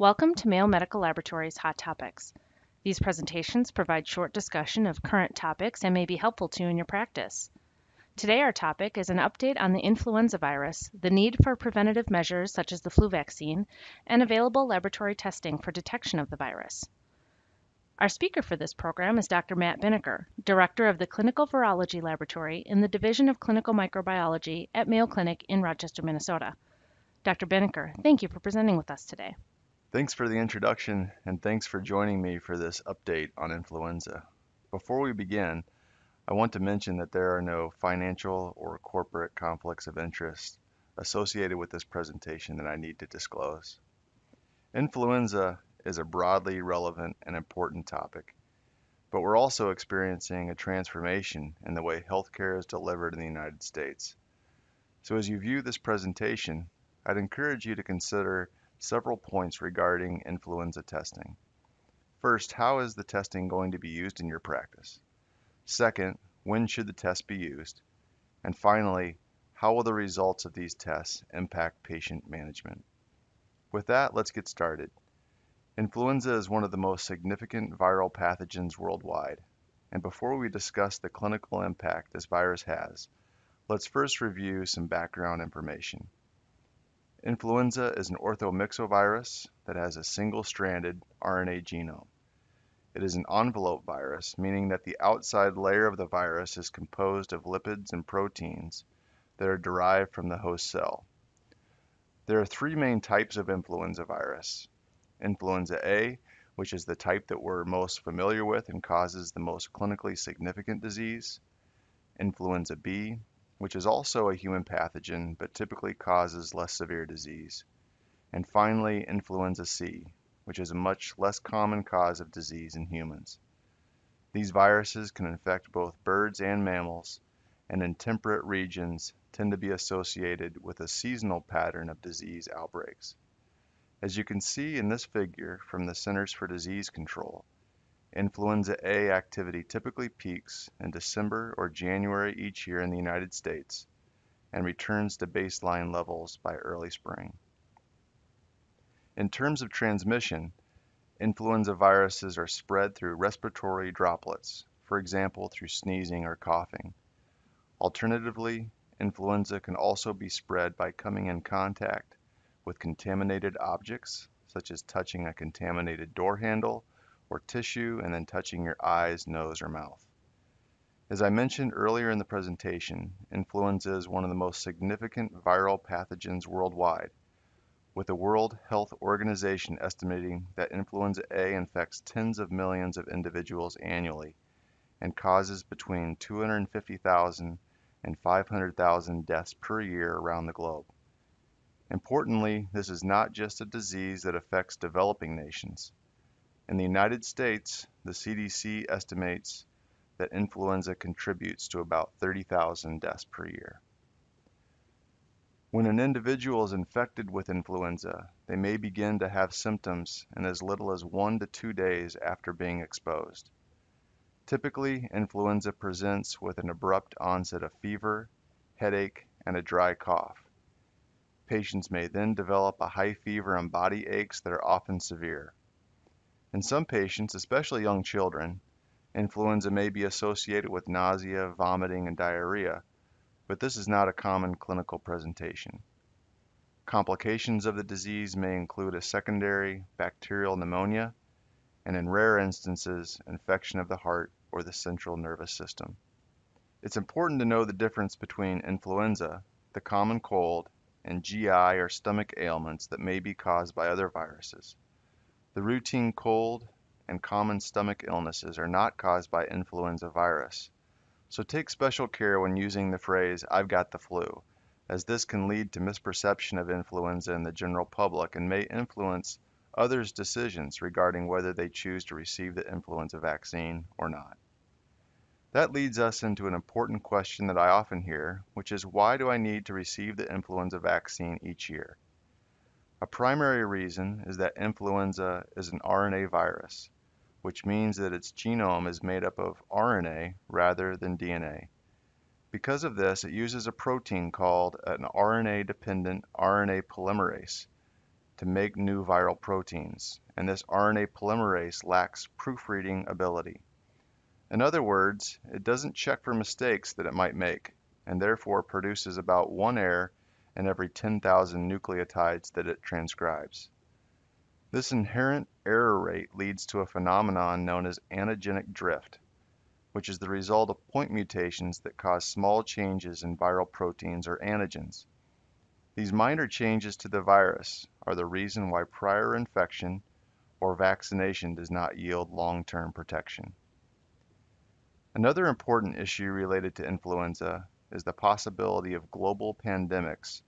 Welcome to Mayo Medical Laboratories Hot Topics. These presentations provide short discussion of current topics and may be helpful to you in your practice. Today our topic is an update on the influenza virus, the need for preventative measures such as the flu vaccine, and available laboratory testing for detection of the virus. Our speaker for this program is Dr. Matt Binnicker, Director of the Clinical Virology Laboratory in the Division of Clinical Microbiology at Mayo Clinic in Rochester, Minnesota. Dr. Binnicker, thank you for presenting with us today. Thanks for the introduction and thanks for joining me for this update on influenza. Before we begin, I want to mention that there are no financial or corporate conflicts of interest associated with this presentation that I need to disclose. Influenza is a broadly relevant and important topic, but we're also experiencing a transformation in the way healthcare is delivered in the United States. So as you view this presentation, I'd encourage you to consider several points regarding influenza testing. First, how is the testing going to be used in your practice? Second, when should the test be used? And finally, how will the results of these tests impact patient management? With that, let's get started. Influenza is one of the most significant viral pathogens worldwide. And before we discuss the clinical impact this virus has, let's first review some background information. Influenza is an orthomyxovirus that has a single-stranded RNA genome. It is an envelope virus, meaning that the outside layer of the virus is composed of lipids and proteins that are derived from the host cell. There are three main types of influenza virus. Influenza A, which is the type that we're most familiar with and causes the most clinically significant disease. Influenza B, which is also a human pathogen but typically causes less severe disease. And finally, influenza C, which is a much less common cause of disease in humans. These viruses can infect both birds and mammals, and in temperate regions tend to be associated with a seasonal pattern of disease outbreaks. As you can see in this figure from the Centers for Disease Control, Influenza A activity typically peaks in December or January each year in the United States and returns to baseline levels by early spring. In terms of transmission, influenza viruses are spread through respiratory droplets, for example through sneezing or coughing. Alternatively, influenza can also be spread by coming in contact with contaminated objects, such as touching a contaminated door handle or tissue and then touching your eyes, nose, or mouth. As I mentioned earlier in the presentation, influenza is one of the most significant viral pathogens worldwide, with the World Health Organization estimating that influenza A infects tens of millions of individuals annually and causes between 250,000 and 500,000 deaths per year around the globe. Importantly, this is not just a disease that affects developing nations. In the United States, the CDC estimates that influenza contributes to about 30,000 deaths per year. When an individual is infected with influenza, they may begin to have symptoms in as little as one to two days after being exposed. Typically, influenza presents with an abrupt onset of fever, headache, and a dry cough. Patients may then develop a high fever and body aches that are often severe. In some patients, especially young children, influenza may be associated with nausea, vomiting, and diarrhea, but this is not a common clinical presentation. Complications of the disease may include a secondary bacterial pneumonia, and in rare instances, infection of the heart or the central nervous system. It's important to know the difference between influenza, the common cold, and GI or stomach ailments that may be caused by other viruses. The routine cold and common stomach illnesses are not caused by influenza virus. So take special care when using the phrase, I've got the flu, as this can lead to misperception of influenza in the general public and may influence others' decisions regarding whether they choose to receive the influenza vaccine or not. That leads us into an important question that I often hear, which is why do I need to receive the influenza vaccine each year? A primary reason is that influenza is an RNA virus, which means that its genome is made up of RNA rather than DNA. Because of this, it uses a protein called an RNA-dependent RNA polymerase to make new viral proteins, and this RNA polymerase lacks proofreading ability. In other words, it doesn't check for mistakes that it might make, and therefore produces about one error in every 10,000 nucleotides that it transcribes. This inherent error rate leads to a phenomenon known as antigenic drift, which is the result of point mutations that cause small changes in viral proteins or antigens. These minor changes to the virus are the reason why prior infection or vaccination does not yield long-term protection. Another important issue related to influenza is the possibility of global pandemics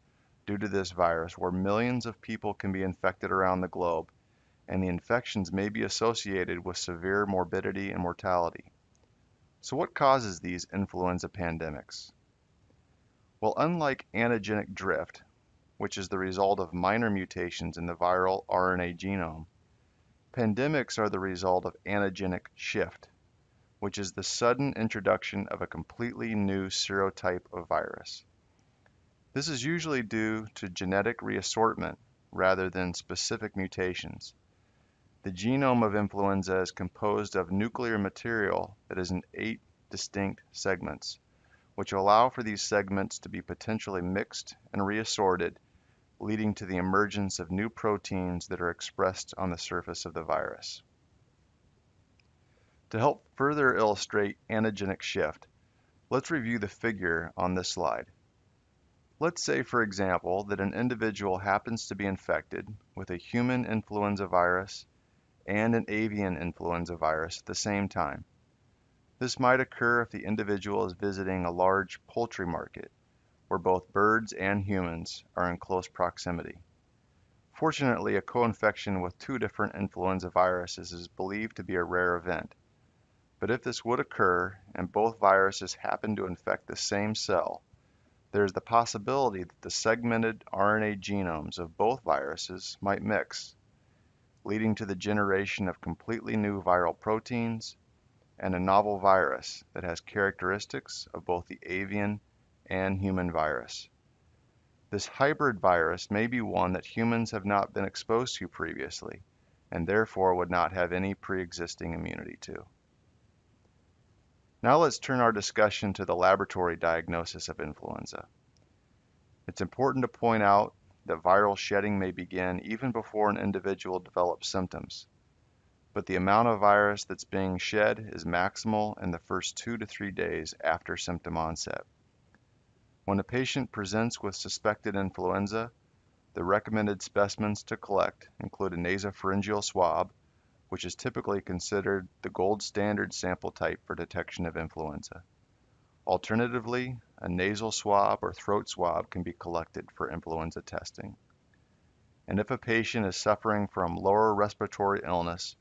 due to this virus where millions of people can be infected around the globe and the infections may be associated with severe morbidity and mortality. So what causes these influenza pandemics? Well, unlike antigenic drift, which is the result of minor mutations in the viral RNA genome, pandemics are the result of antigenic shift, which is the sudden introduction of a completely new serotype of virus. This is usually due to genetic reassortment rather than specific mutations. The genome of influenza is composed of nuclear material that is in eight distinct segments, which allow for these segments to be potentially mixed and reassorted, leading to the emergence of new proteins that are expressed on the surface of the virus. To help further illustrate antigenic shift, let's review the figure on this slide. Let's say, for example, that an individual happens to be infected with a human influenza virus and an avian influenza virus at the same time. This might occur if the individual is visiting a large poultry market, where both birds and humans are in close proximity. Fortunately, a co-infection with two different influenza viruses is believed to be a rare event, but if this would occur and both viruses happen to infect the same cell, there is the possibility that the segmented RNA genomes of both viruses might mix, leading to the generation of completely new viral proteins and a novel virus that has characteristics of both the avian and human virus. This hybrid virus may be one that humans have not been exposed to previously and therefore would not have any pre-existing immunity to. Now let's turn our discussion to the laboratory diagnosis of influenza. It's important to point out that viral shedding may begin even before an individual develops symptoms, but the amount of virus that's being shed is maximal in the first two to three days after symptom onset. When a patient presents with suspected influenza, the recommended specimens to collect include a nasopharyngeal swab, which is typically considered the gold standard sample type for detection of influenza. Alternatively, a nasal swab or throat swab can be collected for influenza testing. And if a patient is suffering from lower respiratory illness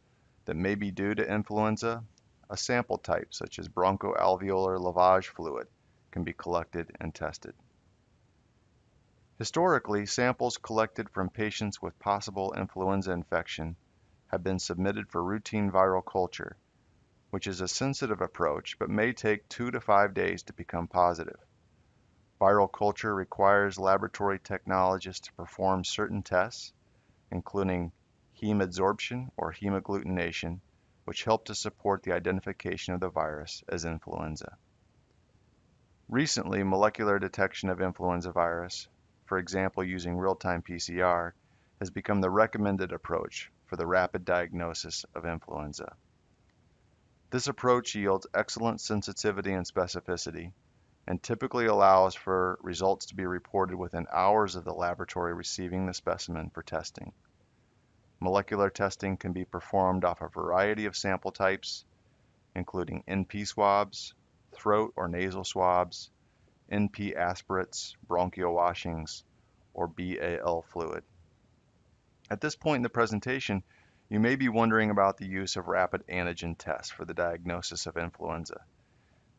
that may be due to influenza, a sample type such as bronchoalveolar lavage fluid can be collected and tested. Historically, samples collected from patients with possible influenza infection have been submitted for routine viral culture, which is a sensitive approach but may take two to five days to become positive. Viral culture requires laboratory technologists to perform certain tests, including hemadsorption or hemagglutination, which help to support the identification of the virus as influenza. Recently, molecular detection of influenza virus, for example using real-time PCR, has become the recommended approach for the rapid diagnosis of influenza. This approach yields excellent sensitivity and specificity and typically allows for results to be reported within hours of the laboratory receiving the specimen for testing. Molecular testing can be performed off a variety of sample types, including NP swabs, throat or nasal swabs, NP aspirates, bronchial washings, or BAL fluid. At this point in the presentation, you may be wondering about the use of rapid antigen tests for the diagnosis of influenza.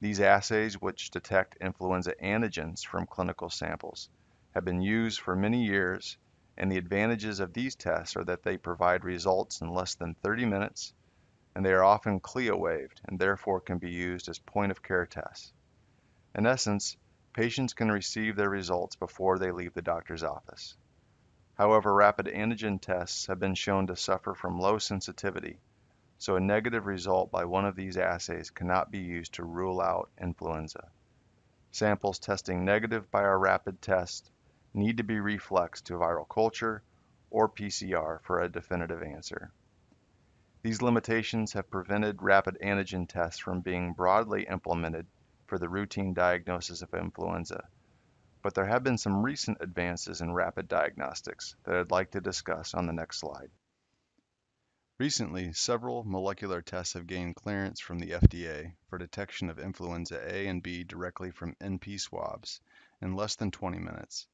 These assays, which detect influenza antigens from clinical samples, have been used for many years, and the advantages of these tests are that they provide results in less than 30 minutes, and they are often CLIA-waived and therefore can be used as point-of-care tests. In essence, patients can receive their results before they leave the doctor's office. However, rapid antigen tests have been shown to suffer from low sensitivity, so a negative result by one of these assays cannot be used to rule out influenza. Samples testing negative by our rapid test need to be reflexed to viral culture or PCR for a definitive answer. These limitations have prevented rapid antigen tests from being broadly implemented for the routine diagnosis of influenza, but there have been some recent advances in rapid diagnostics that I'd like to discuss on the next slide. Recently, several molecular tests have gained clearance from the FDA for detection of influenza A and B directly from NP swabs in less than 20 minutes.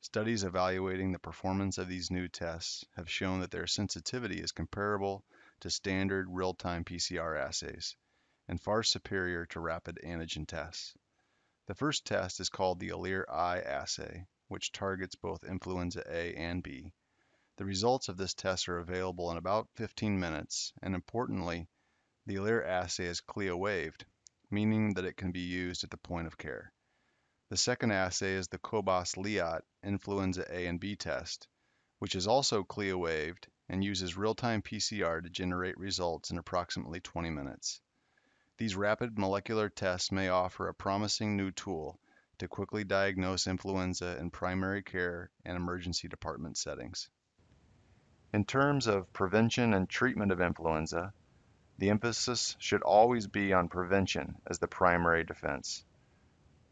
Studies evaluating the performance of these new tests have shown that their sensitivity is comparable to standard real-time PCR assays and far superior to rapid antigen tests. The first test is called the Alere i assay, which targets both influenza A and B. The results of this test are available in about 15 minutes, and importantly, the ALIR assay is CLIA waived, meaning that it can be used at the point of care. The second assay is the Cobas-Liat influenza A and B test, which is also CLIA waived and uses real-time PCR to generate results in approximately 20 minutes. These rapid molecular tests may offer a promising new tool to quickly diagnose influenza in primary care and emergency department settings. In terms of prevention and treatment of influenza, the emphasis should always be on prevention as the primary defense.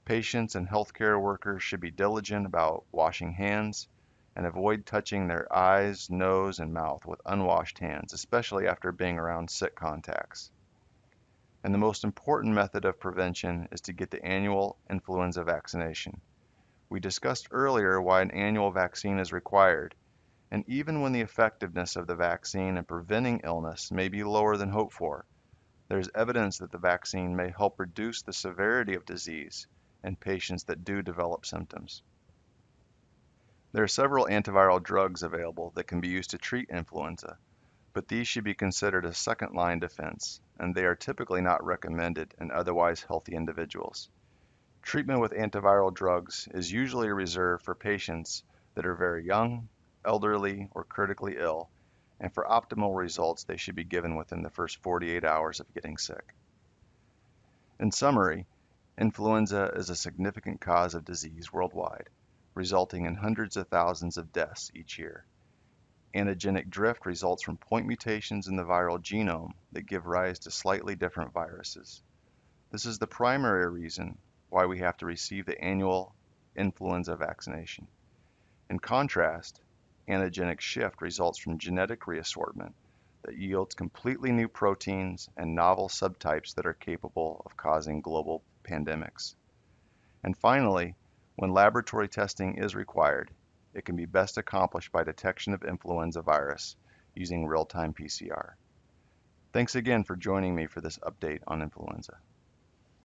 Patients and healthcare workers should be diligent about washing hands and avoid touching their eyes, nose, and mouth with unwashed hands, especially after being around sick contacts. And the most important method of prevention is to get the annual influenza vaccination. We discussed earlier why an annual vaccine is required and even when the effectiveness of the vaccine in preventing illness may be lower than hoped for, there is evidence that the vaccine may help reduce the severity of disease in patients that do develop symptoms. There are several antiviral drugs available that can be used to treat influenza, but these should be considered a second line defense, and they are typically not recommended in otherwise healthy individuals. Treatment with antiviral drugs is usually reserved for patients that are very young, elderly, or critically ill, and for optimal results, they should be given within the first 48 hours of getting sick. In summary, influenza is a significant cause of disease worldwide, resulting in hundreds of thousands of deaths each year. Antigenic drift results from point mutations in the viral genome that give rise to slightly different viruses. This is the primary reason why we have to receive the annual influenza vaccination. In contrast, antigenic shift results from genetic reassortment that yields completely new proteins and novel subtypes that are capable of causing global pandemics. And finally, when laboratory testing is required, it can be best accomplished by detection of influenza virus using real-time PCR. Thanks again for joining me for this update on influenza.